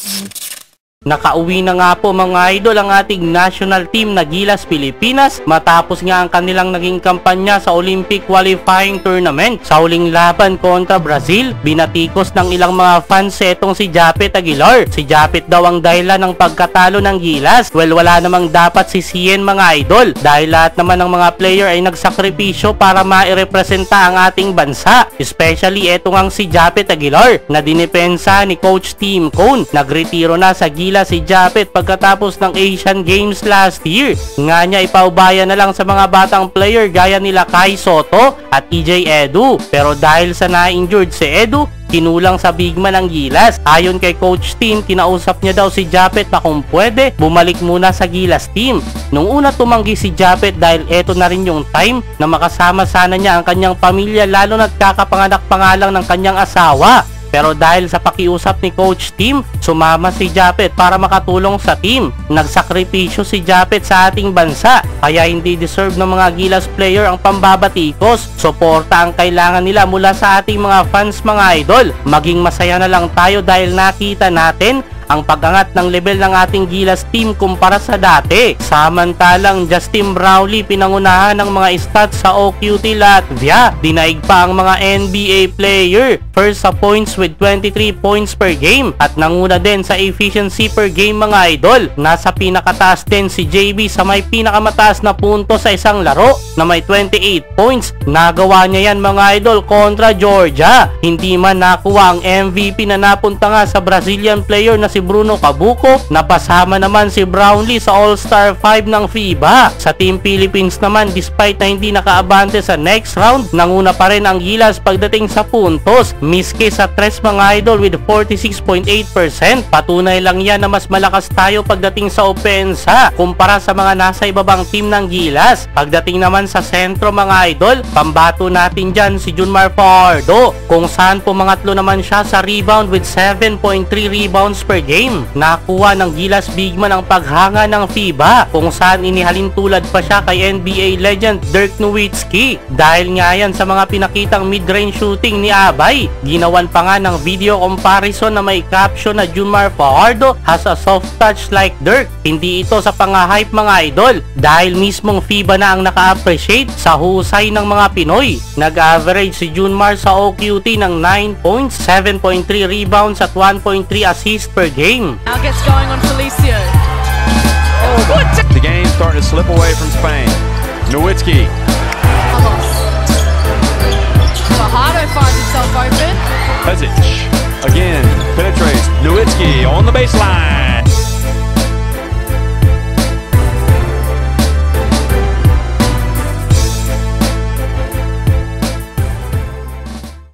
Mm-hmm. Nakauwi na nga po mga idol ang ating national team na Gilas Pilipinas matapos nga ang kanilang naging kampanya sa Olympic Qualifying Tournament. Sa huling laban kontra Brazil, binatikos ng ilang mga fans etong si Japet Aguilar. Si Japet daw ang dahilan ng pagkatalo ng Gilas. Well, wala namang dapat sisihin mga idol dahil lahat naman ng mga player ay nagsakripisyo para mairepresenta ang ating bansa. Especially etong ang si Japet Aguilar na dinipensa ni Coach Team Cone. Nagretiro na sa Gilas nila si Japet pagkatapos ng Asian Games last year. Nga niya ipaubaya na lang sa mga batang player gaya nila Kai Soto at EJ Edu. Pero dahil sa na-injured si Edu, kinulang sa bigman ng Gilas. Ayon kay Coach Team, kinausap niya daw si Japet na kung pwede, bumalik muna sa Gilas team. Nung una tumanggi si Japet dahil eto na rin yung time na makasama sana niya ang kanyang pamilya lalo na't kakapanganak pa ng kanyang asawa. Pero dahil sa pakiusap ni Coach Team, sumama si Japet para makatulong sa team. Nagsakripisyo si Japet sa ating bansa, kaya hindi deserve ng mga Gilas player ang pambabatikos. Suporta ang kailangan nila mula sa ating mga fans mga idol. Maging masaya na lang tayo dahil nakita natin ang pag-angat ng level ng ating Gilas team kumpara sa dati. Samantalang Justin Brownlee pinangunahan ng mga stats sa OQT Latvia. Dinaig pa ang mga NBA player. First sa points with 23 points per game at nanguna din sa efficiency per game mga idol. Nasa pinakataas din si JB sa may pinakamataas na punto sa isang laro na may 28 points. Nagawa niya yan mga idol kontra Georgia. Hindi man nakuha ang MVP na napunta nga sa Brazilian player na si Bruno Cabuco, napasama naman si Brownlee sa All-Star 5 ng FIBA. Sa Team Philippines naman, despite na hindi nakaabante sa next round, nanguna pa rin ang Gilas pagdating sa puntos. Miski sa tres mga idol with 46.8%, patunay lang yan na mas malakas tayo pagdating sa opensa kumpara sa mga nasa ibabang team ng Gilas. Pagdating naman sa sentro mga idol, pambato natin dyan si Junmar Pardo kung saan pumangatlo naman siya sa rebound with 7.3 rebounds per game. Nakuha ng Gilas Bigman ang paghanga ng FIBA kung saan inihalin tulad pa siya kay NBA legend Dirk Nowitzki. Dahil nga yan sa mga pinakitang mid-range shooting ni Abay, ginawan pa nga ng video comparison na may caption na Jumar Fajardo has a soft touch like Dirk. Hindi ito sa pang-hype mga idol dahil mismong FIBA na ang naka-appreciate sa husay ng mga Pinoy. Nag-average si Junmar sa OQT ng 9 points, 7.3 rebounds at 1.3 assists per game. Now gets going on Felicio. Oh, the game starting to slip away from Spain. Nowitzki. Fajardo finds himself open. Pezic. Again, penetrates.